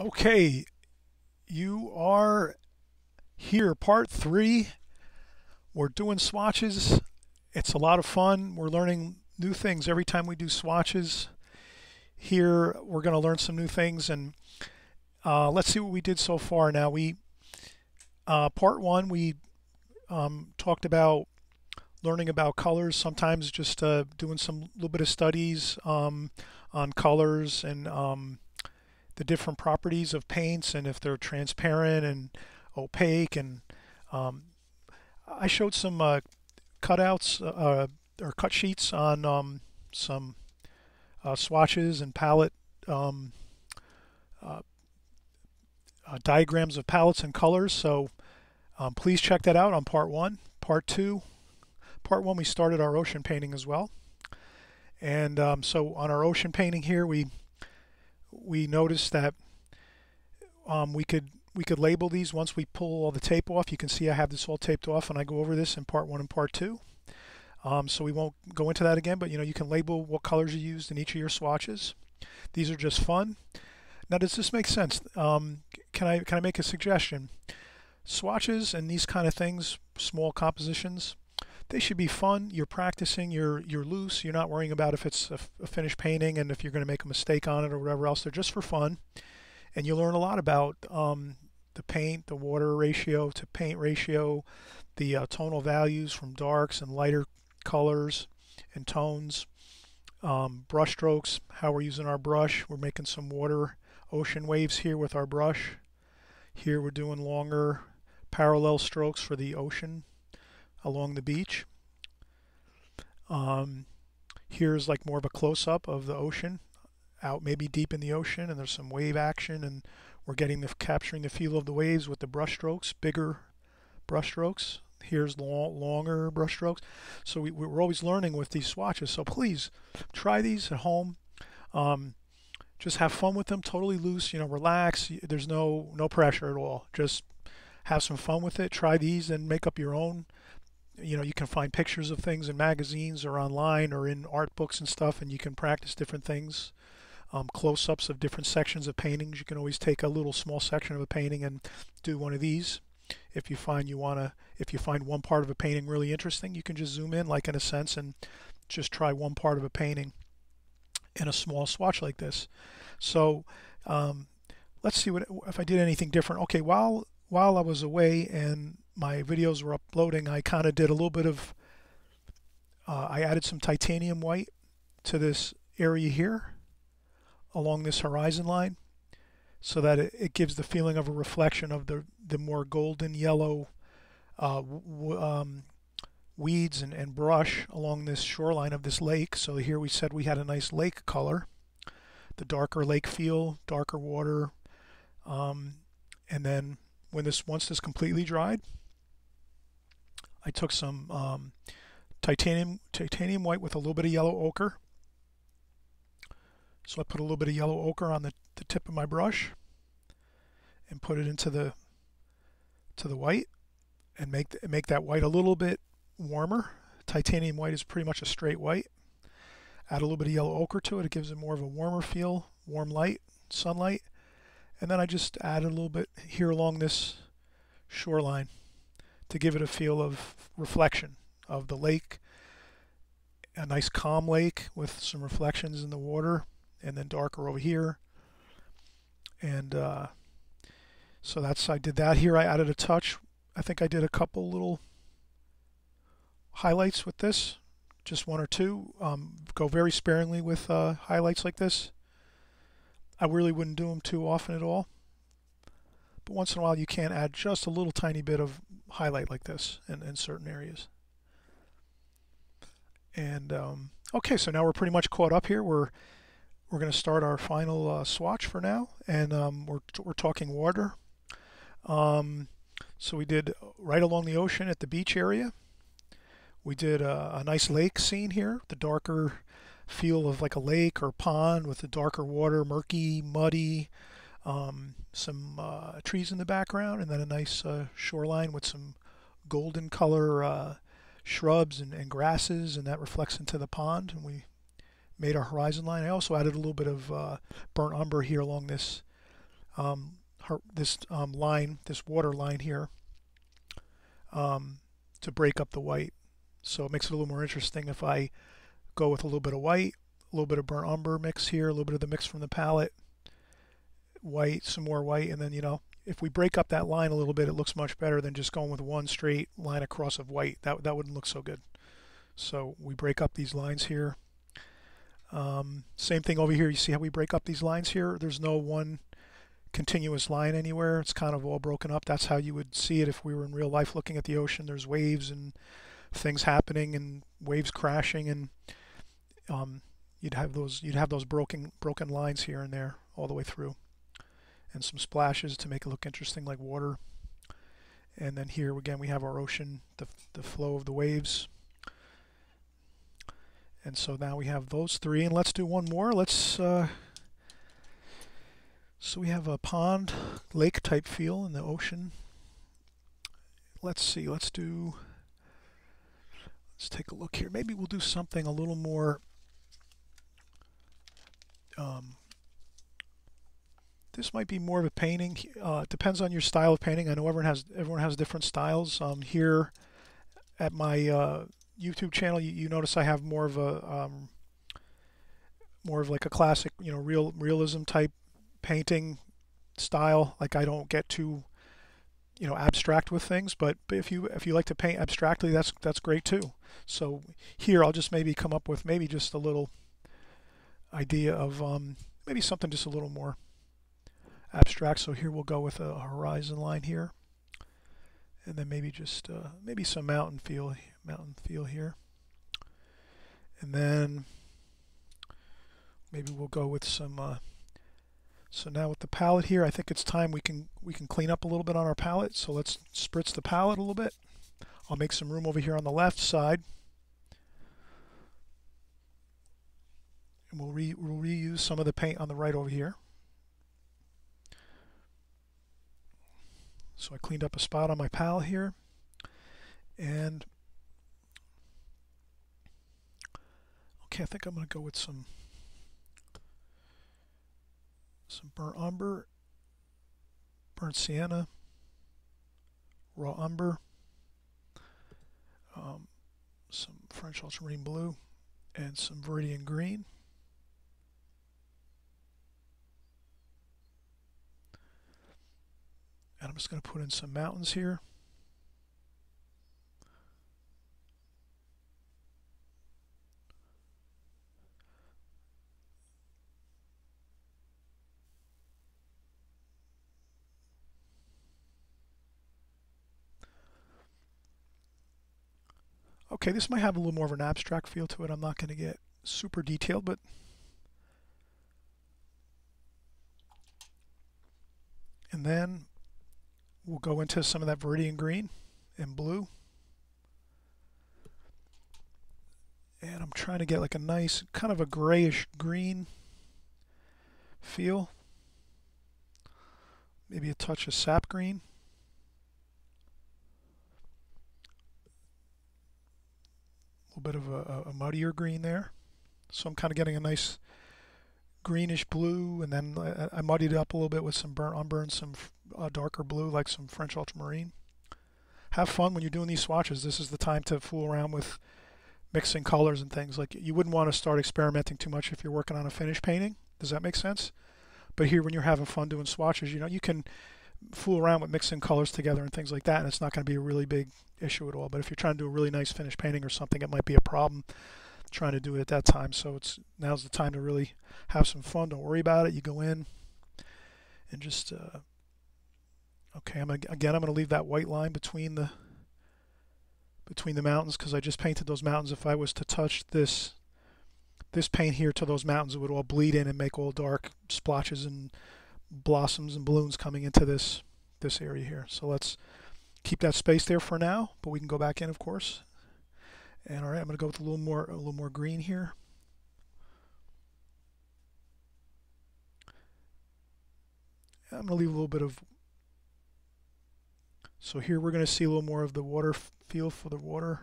Okay, you are here, part three. We're doing swatches. It's a lot of fun. We're learning new things every time we do swatches. Here, we're going to learn some new things, and uh, let's see what we did so far. Now, we uh, part one, we um, talked about learning about colors. Sometimes just uh, doing some little bit of studies um, on colors and um, the different properties of paints and if they're transparent and opaque and um, I showed some uh, cutouts uh, or cut sheets on um, some uh, swatches and palette um, uh, uh, diagrams of palettes and colors. So um, please check that out on part one. Part two part one we started our ocean painting as well. And um, so on our ocean painting here we we noticed that um, we could we could label these once we pull all the tape off. You can see I have this all taped off and I go over this in part one and part two. Um, so we won't go into that again, but you know you can label what colors you used in each of your swatches. These are just fun. Now does this make sense? Um, can I can I make a suggestion? Swatches and these kind of things, small compositions, they should be fun. You're practicing. You're you're loose. You're not worrying about if it's a, a finished painting and if you're going to make a mistake on it or whatever else. They're just for fun, and you learn a lot about um, the paint, the water ratio to paint ratio, the uh, tonal values from darks and lighter colors and tones, um, brush strokes, how we're using our brush. We're making some water ocean waves here with our brush. Here we're doing longer parallel strokes for the ocean along the beach. Um, here's like more of a close-up of the ocean out maybe deep in the ocean and there's some wave action and we're getting the capturing the feel of the waves with the brush strokes bigger brush strokes here's long, longer brush strokes so we, we're always learning with these swatches so please try these at home. Um, just have fun with them totally loose you know relax there's no no pressure at all. Just have some fun with it try these and make up your own you know you can find pictures of things in magazines or online or in art books and stuff and you can practice different things. Um, close-ups of different sections of paintings. You can always take a little small section of a painting and do one of these. If you find you want to if you find one part of a painting really interesting you can just zoom in like in a sense and just try one part of a painting in a small swatch like this. So um, let's see what if I did anything different. Okay while while I was away and my videos were uploading, I kind of did a little bit of, uh, I added some titanium white to this area here along this horizon line so that it, it gives the feeling of a reflection of the, the more golden yellow uh, um, weeds and, and brush along this shoreline of this lake. So here we said we had a nice lake color, the darker lake feel, darker water, um, and then when this once this completely dried, I took some um, titanium titanium white with a little bit of yellow ochre. So I put a little bit of yellow ochre on the, the tip of my brush and put it into the to the white and make make that white a little bit warmer. Titanium white is pretty much a straight white. Add a little bit of yellow ochre to it. It gives it more of a warmer feel, warm light, sunlight. And then I just added a little bit here along this shoreline to give it a feel of reflection of the lake, a nice calm lake with some reflections in the water, and then darker over here. And uh, so that's I did that here. I added a touch. I think I did a couple little highlights with this, just one or two. Um, go very sparingly with uh, highlights like this. I really wouldn't do them too often at all. But once in a while you can add just a little tiny bit of highlight like this in, in certain areas. And um, okay, so now we're pretty much caught up here. We're we're going to start our final uh, swatch for now, and um, we're we're talking water. Um, so we did right along the ocean at the beach area. We did a, a nice lake scene here, the darker feel of like a lake or pond with the darker water, murky, muddy, um, some uh, trees in the background, and then a nice uh, shoreline with some golden color uh, shrubs and, and, grasses, and that reflects into the pond. And we made our horizon line. I also added a little bit of uh, burnt umber here along this um, her, this um, line, this water line here, um, to break up the white. So it makes it a little more interesting if I go with a little bit of white, a little bit of burnt umber mix here, a little bit of the mix from the palette, white, some more white, and then, you know, if we break up that line a little bit, it looks much better than just going with one straight line across of white. That, that wouldn't look so good. So we break up these lines here. Um, same thing over here. You see how we break up these lines here? There's no one continuous line anywhere. It's kind of all broken up. That's how you would see it if we were in real life looking at the ocean. There's waves and things happening and waves crashing and um, you'd have those you'd have those broken broken lines here and there all the way through and some splashes to make it look interesting like water. And then here again we have our ocean the, the flow of the waves. And so now we have those three and let's do one more. Let's uh, so we have a pond lake type feel in the ocean. Let's see let's do let's take a look here. Maybe we'll do something a little more um, this might be more of a painting. Uh, depends on your style of painting. I know everyone has everyone has different styles. Um, here at my uh, YouTube channel, you, you, notice I have more of a um, more of like a classic, you know, real realism type painting style. Like I don't get too you know abstract with things but, but if you if you like to paint abstractly that's that's great too so here I'll just maybe come up with maybe just a little idea of um, maybe something just a little more abstract. So here we'll go with a horizon line here. And then maybe just uh, maybe some mountain feel mountain feel here. And then maybe we'll go with some uh, so now with the palette here, I think it's time we can we can clean up a little bit on our palette. So let's spritz the palette a little bit. I'll make some room over here on the left side. And we'll, re we'll reuse some of the paint on the right over here. So I cleaned up a spot on my palette here. And okay, I think I'm going to go with some some burnt umber, burnt sienna, raw umber, um, some French ultramarine blue, and some viridian green. And I'm just going to put in some mountains here. Okay, this might have a little more of an abstract feel to it. I'm not going to get super detailed, but and then we'll go into some of that viridian green and blue. And I'm trying to get like a nice kind of a grayish green feel. Maybe a touch of sap green. A little bit of a, a muddier green there. So I'm kind of getting a nice greenish blue, and then I, I muddied it up a little bit with some burnt umber and some uh, darker blue, like some French ultramarine. Have fun when you're doing these swatches. This is the time to fool around with mixing colors and things. Like you wouldn't want to start experimenting too much if you're working on a finished painting. Does that make sense? But here, when you're having fun doing swatches, you know you can fool around with mixing colors together and things like that, and it's not going to be a really big issue at all. But if you're trying to do a really nice finished painting or something, it might be a problem trying to do it at that time. So it's now's the time to really have some fun. Don't worry about it. You go in and just uh, okay. I'm gonna, again. I'm going to leave that white line between the between the mountains because I just painted those mountains. If I was to touch this this paint here to those mountains, it would all bleed in and make all dark splotches and blossoms and balloons coming into this this area here. So let's keep that space there for now, but we can go back in, of course, and all right, I'm going to go with a little more a little more green here. I'm going to leave a little bit of so here we're going to see a little more of the water feel for the water,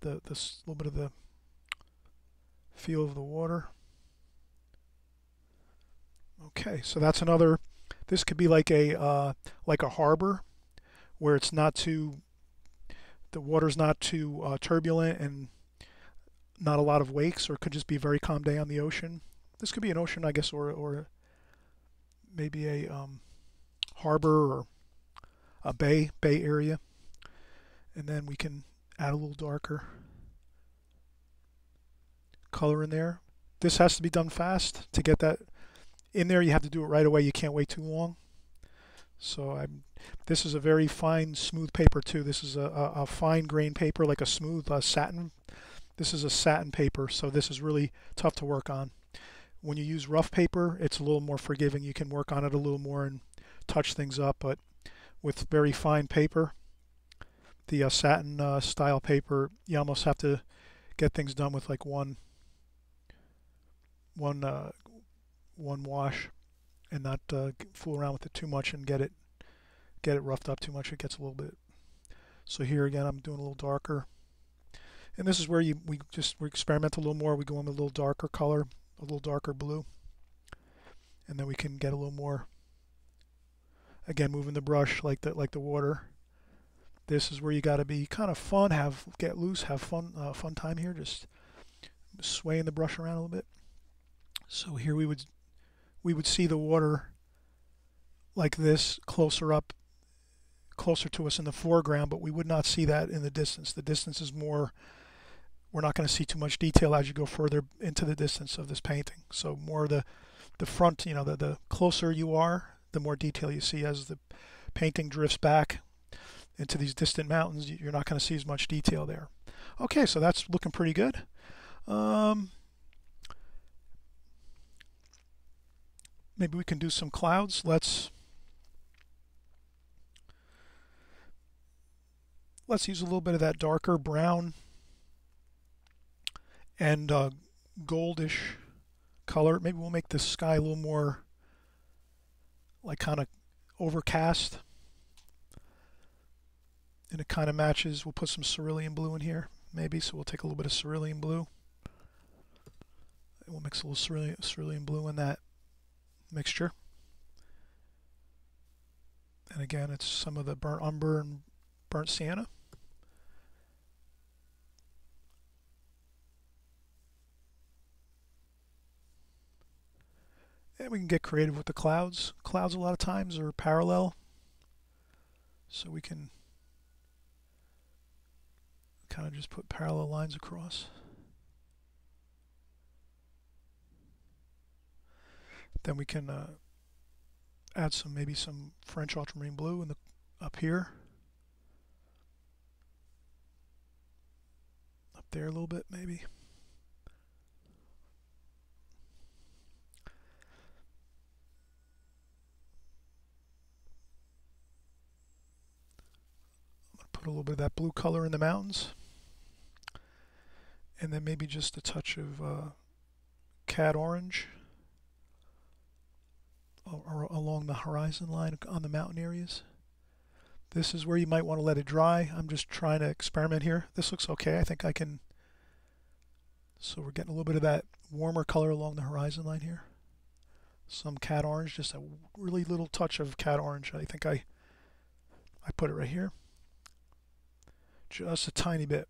the this little bit of the feel of the water. Okay, so that's another This could be like a uh, like a harbor where it's not too the water's not too uh, turbulent and not a lot of wakes, or it could just be a very calm day on the ocean. This could be an ocean, I guess, or or maybe a um, harbor or a bay bay area. And then we can add a little darker color in there. This has to be done fast to get that in there. You have to do it right away. You can't wait too long. So I'm. This is a very fine, smooth paper too. This is a, a, a fine grain paper, like a smooth uh, satin. This is a satin paper, so this is really tough to work on. When you use rough paper, it's a little more forgiving. You can work on it a little more and touch things up, but with very fine paper, the uh, satin uh, style paper, you almost have to get things done with like one one uh, one wash and not uh, fool around with it too much and get it get it roughed up too much. It gets a little bit. So here again, I'm doing a little darker. And this is where you we just we experiment a little more. We go in with a little darker color, a little darker blue, and then we can get a little more. Again, moving the brush like the like the water. This is where you got to be kind of fun, have get loose, have fun, uh, fun time here. Just swaying the brush around a little bit. So here we would we would see the water like this closer up closer to us in the foreground, but we would not see that in the distance. The distance is more, we're not going to see too much detail as you go further into the distance of this painting. So more the, the front, you know, the, the closer you are, the more detail you see as the painting drifts back into these distant mountains, you're not going to see as much detail there. Okay, so that's looking pretty good. Um, maybe we can do some clouds. Let's let's use a little bit of that darker brown and uh, goldish color. Maybe we'll make the sky a little more like kind of overcast. And it kind of matches. We'll put some cerulean blue in here, maybe. So we'll take a little bit of cerulean blue. And we'll mix a little cerulean, cerulean blue in that mixture. And again, it's some of the burnt umber and burnt sienna. And we can get creative with the clouds. Clouds a lot of times are parallel. So we can kind of just put parallel lines across. Then we can uh, add some maybe some French ultramarine blue in the up here. Up there a little bit maybe. Bit of that blue color in the mountains. And then maybe just a touch of uh, cad orange or along the horizon line on the mountain areas. This is where you might want to let it dry. I'm just trying to experiment here. This looks okay. I think I can. So we're getting a little bit of that warmer color along the horizon line here. Some cad orange, just a really little touch of cad orange. I think I I put it right here just a tiny bit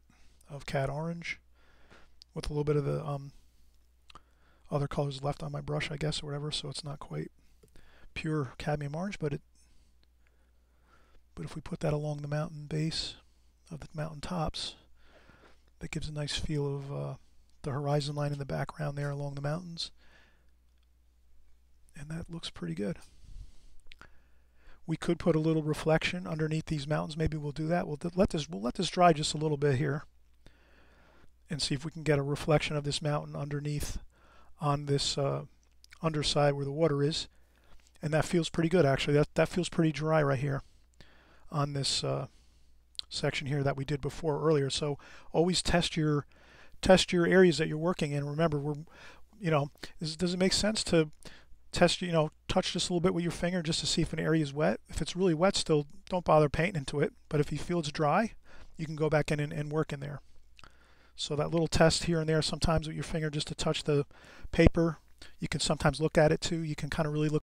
of cad orange with a little bit of the um, other colors left on my brush, I guess, or whatever, so it's not quite pure cadmium orange, but it but if we put that along the mountain base of the mountain tops, that gives a nice feel of uh, the horizon line in the background there along the mountains. And that looks pretty good. We could put a little reflection underneath these mountains. Maybe we'll do that. We'll let this we'll let this dry just a little bit here, and see if we can get a reflection of this mountain underneath on this uh, underside where the water is, and that feels pretty good actually. That that feels pretty dry right here on this uh, section here that we did before earlier. So always test your test your areas that you're working in. Remember, we're you know, does it make sense to test, you know, touch just a little bit with your finger just to see if an area is wet. If it's really wet still, don't bother painting into it. But if you feel it's dry, you can go back in and, and work in there. So that little test here and there, sometimes with your finger just to touch the paper. You can sometimes look at it too. You can kind of really look